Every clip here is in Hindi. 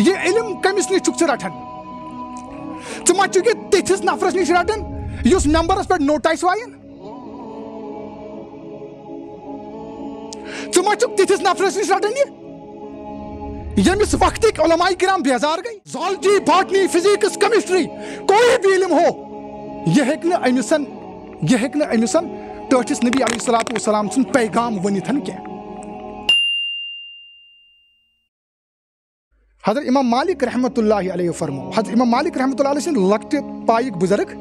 ये इलम कमिस निश चुक रटन च मा चुक तिथिस नफरस निश रटन युस मेंबरस पे नोटिस वायन च मा चुक तिथिस नफरस निश रटन ये? यमिस वक्तिक उलमाई किराम बेजार गई। जोलजी, बॉटनी, फिजिक्स, केमिस्ट्री, कोई भी इल्म हो, यह हेक न अमिसन यह हेक न अमिसन टठिस नबी अलैहि सलाम सुन पैगाम वनिथन क्या? हज़रत इमाम मालिक अलैहि फरमो हज़रत इमाम मालिक सिन लक्ट पाइक बुज़ुर्ग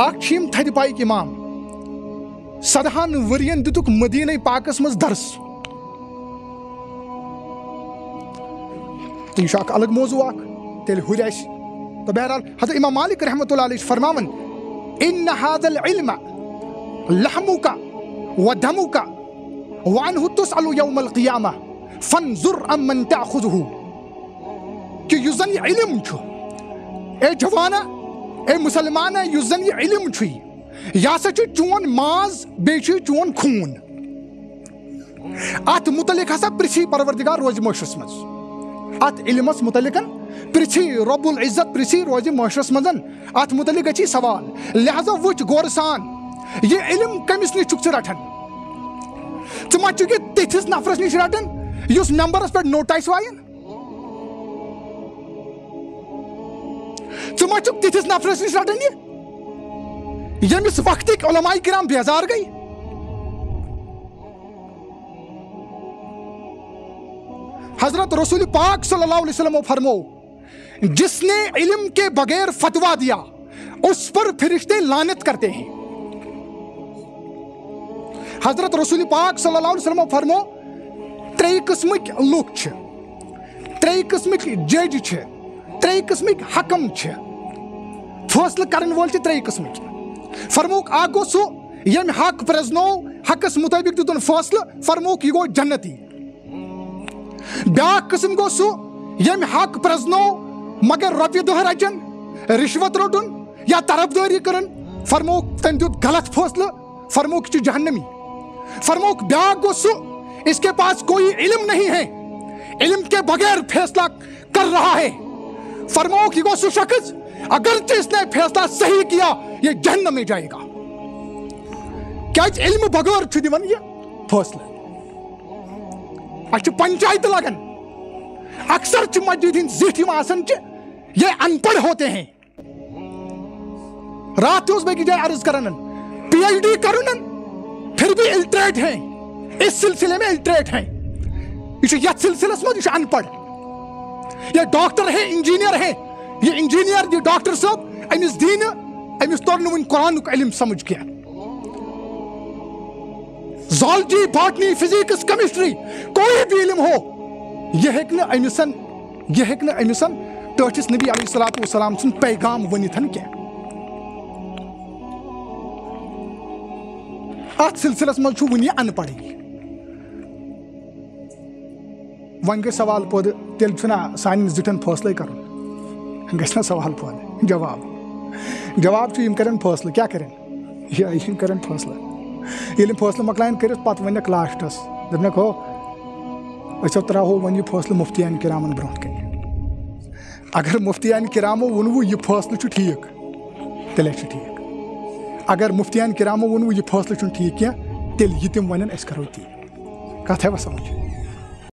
अख छिम थद पाइक इमाम सदहान वरियन दितुक मदीन पाकस मज दर्स यह अलग मौजू तेल हुर तो बहरहाल हज़रत इमाम मालिक रहमत फरमावन इन हादल इल्म लहमुका व दमुका वानहु तुसअलु यौमल क़ियामा फंजुर अमन ताखुजुहु कि युस जन यह इल्म ए जवाना ए मुसलमाना युस जन यह इल्म छु यह चोन माज बे चोन खून अत मुतलिक हसा प्रिछी परवरदिगार रोज मोशस मज अत इलमस मुतलिकन पृछी रबुल इज़्ज़त पृछी रोज माशरस मजन अत मुतलिक अच्छी सवाल लिहाजा वुच गौर सान ये इलम कमिस निश चुक रटन मा चुक तिथिस नफरस निश रटन नोटिस वायन च मा चुक तिथिस नफरस ये यमिस वक्तिक उलमाई किराम बेजार गई। हज़रत रसूल पाक सल्लल्लाहु अलैहि वसल्लम फरमो, जिसने इल्म के बगैर फतवा दिया, उस पर फरिश्ते लानत करते हैं। हज़रत रसूल पाक सल्लल्लाहु अलैहि वसल्लम फरमो त्रे किस्मक लुक त्रे किस्मक जज त्रे किस्मक हकम फैसल कर वोल त्रे किस्मक फरमोक आ गो सो यम हक प्रजनो हकस मुताबिक दितुन फैसल फरमोक यह गो जन्नती ब्या किस्म गो सह यम हक प्रजनो मगर रोपये दह रचन रिश्वत रोटन या तरफदारी कर फरमोक तम दुत गलत फैसल फरमोक जहनमी फरमोक ब्या गो सह इसके पास कोई इल्म नहीं है। इल्म के बगैर फैसला कर रहा है। फरमोक गो सह शख्स अगर इसने फैसला सही किया, ये जहन्नम में जाएगा। क्या इल्म बगैर दिवन ये फैसला अच्छ पंचायत लगन, अक्सर मस्जिद जिठ ये अनपढ़ होते हैं। रात उस बेकी जाए अर्ज़ करन पीएचडी करुन फिर भी इल्टरेट हैं। इस सिलसिले में इल्टरेट हैं। यह सिलसिलस मज अनपढ़। ये डॉक्टर है, इंजीनियर है। ये इंजीनियर, ये डॉक्टर साहब अमिस दीन अमिस तोर वन कुरान इलम समझ क्या जोलजी बॉटनी फिजिक्स केमिस्ट्री कोई भी इल्म हो, यह हेक अमिसन यह हेक न अमिसन टठिस नबी अलैहिस्सलाम सुन पैगाम वनिथन क्या? अत सिलसिलस मज वन अनपढ़ी। वन गई सवाल पद तेल सान जिठन फैसले कर। गना सवाल पद जवाब। जवाब कर फैसले, क्या करें? यह कर फैसला। ये फैसल मकलान कर पे वनक लास्टस दपनक हो असो त्रो वन यह फैसल मुफ्तियान किरामन ब्रो कन अगर मुफ्तियान किरामो वनवु यह फैसल ठीक, तेल ठीक। अगर मुफ्तियान किरामो वनवु यह फैसल ठीक क्या, तेल यह तम वन करो ती कथ है समझ।